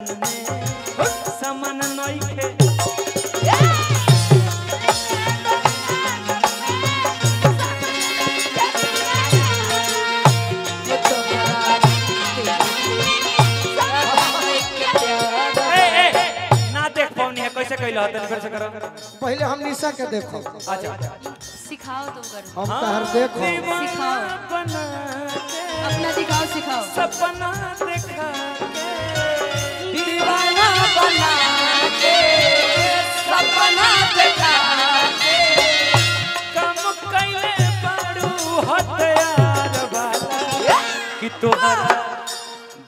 में समन नइखे ए ए ना देख पौनी है कैसे कइल हतन फिर से करो। पहले हम निशा के देखो। अच्छा। सिखाओ तुम कर। हम तहर देखो। सिखाओ। अपना दिखाओ सिखाओ। सपना देखा।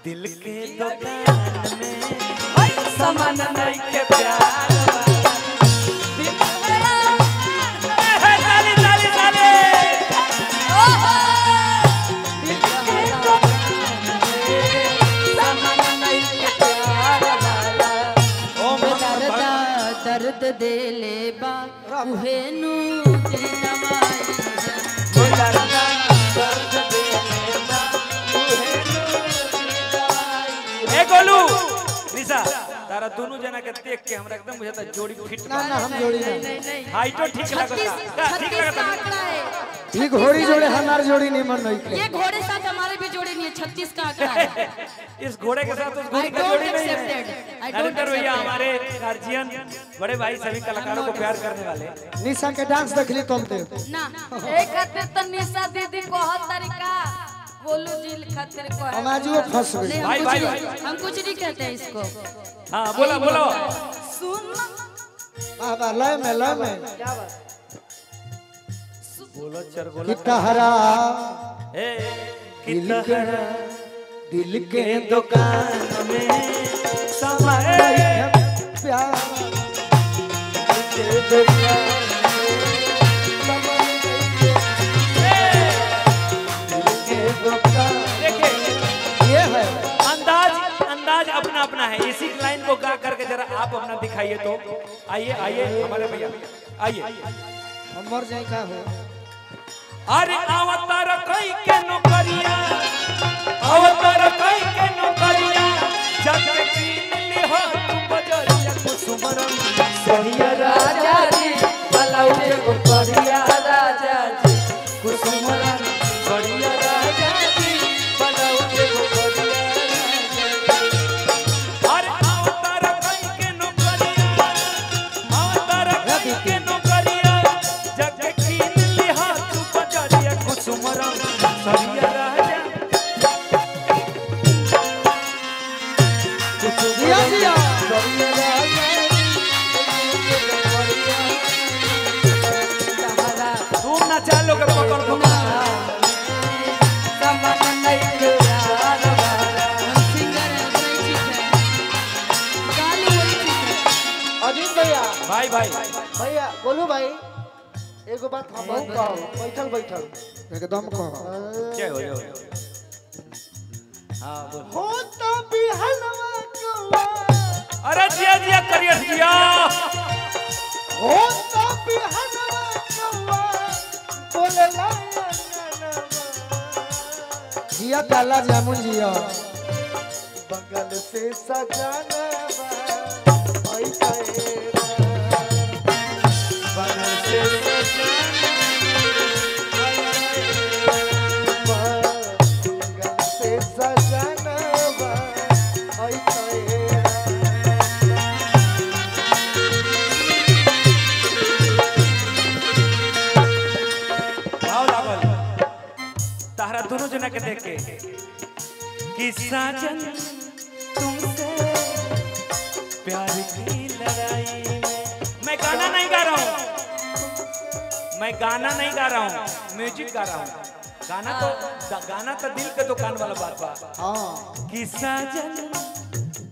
दिल के दुकान में समन नहीं के प्यार। दर्दा दर्द दे ले बा उहे नु दिल नवाई तारा दोनों जना के देख के हमरा एकदम बुझाता जोड़ी फिट ना ना हम जोड़ी ना। नहीं नहीं हाइटो ठीक लगता छत्तीस ठीक छत्तीस का लगता है। ये घोड़ी जोड़े हमार जोड़ी नहीं मन नहीं ये घोड़े साथ हमारे भी जोड़े नहीं है छत्तीस का आंकड़ा है। इस घोड़े के साथ उस घोड़ी का जोड़ी नहीं है। don't नरेंद्र भैया हमारे गार्जियन बड़े भाई सभी कलाकारों को प्यार करने वाले। निशा के डांस देख ली तुम ते। ना एक खातिर त निशा दीदी को हर तरीका बोलू जी खातिर को हम आज वो फंस गए नहीं भाई, भाई, भाई। हम कुछ नहीं कहते हैं इसको। हाँ बोला बोलो। सुन। वाह वाह लय में लय में। बोलो चर कि तहरा ए दिल के दिल के के दुकान में समय प्यार। देखिए ये गा करके जरा आप अपना दिखाइए तो। आइए आइए हमारे भैया आइए। हम मर जाए का हो। अरे अवतार कई के नौकरिया अवतार कई के नौकरिया जग कीन ली हो तुम बजरिया कुसुमरम। सहिया राजा जी बलौजे गुपरिया भाई। भैया बोलू भाई एगो बात हम बहुत कहो। बैठल बैठल। एकदम कहो। क्या हो जाओ हाँ बोल। हो तो बिहलवा कौआ अरे जिया जिया करियर जिया। हो तो बिहलवा कौआ बोलला जिया काला जामुन जिया। बगल से सजाना साजन तुमसे प्यार की लड़ाई में मैं गाना नहीं गा रहा हूँ। मैं गाना नहीं गा रहा हूँ म्यूज़िक गा रहा हूँ। गाना तो गाना तो दिल के दुकान वाला बात बा। हाँ। कि साजन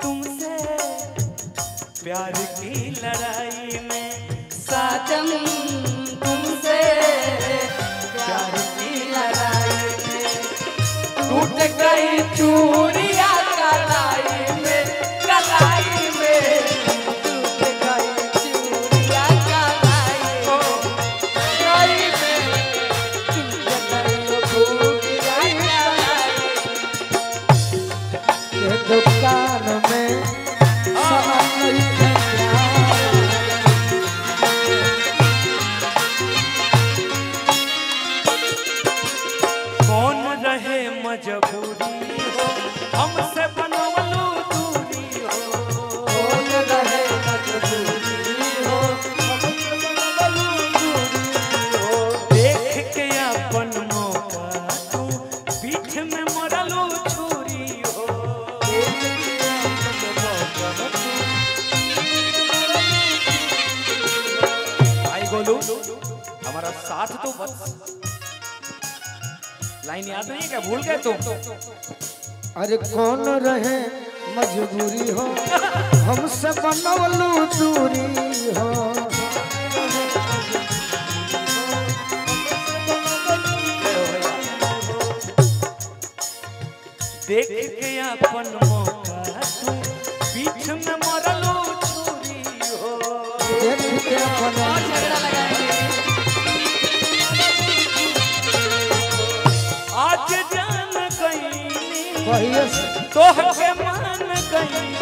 तुमसे प्यार की लड़ाई में साजन। गई चूड़िया कलाई में कलाई कलाई में। टूट गई साथ तो बस। लाइन याद नहीं है क्या? भूल गए तुम? अरे कौन रहे? मजबूरी हो। हमसे बनवलू दूरी हो। देख के अपन मौका तू पीठ में मरलो आज जान गई तोह के मान गई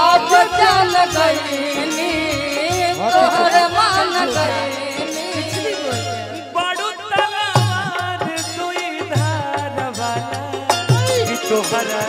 अब चल गईनी। तोहर मान गईनी। बड़ू तलवार दुई धार वाला। तोहरा